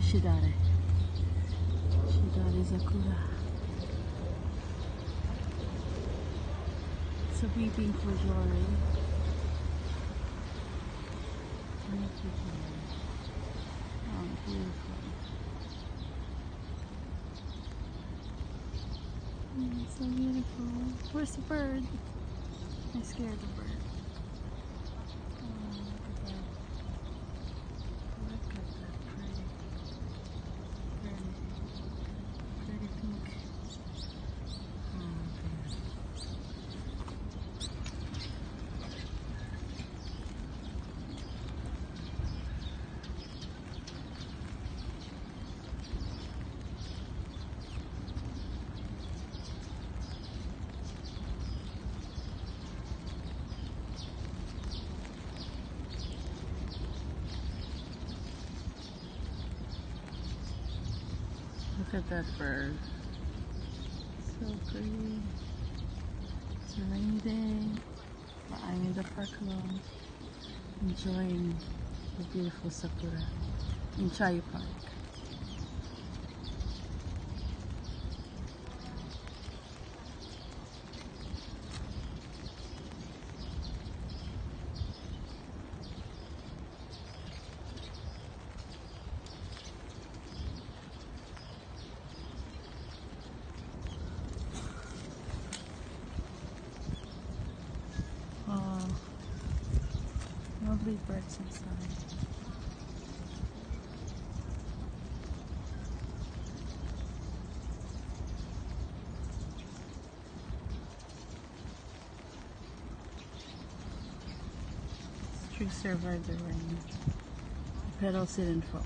Shidare. Shidare Zakura. A weeping for joy. Oh, beautiful. Mm, so beautiful. Where's the bird? I scared the bird. Oh, look at that. Look at that pretty. Very, very pink. Oh, beautiful. Look at that bird. So pretty. It's a rainy day, but I'm in the park alone, enjoying the beautiful sakura in Jayu Park. Oh, lovely birds inside. Tree survived the rain. The petals didn't fall.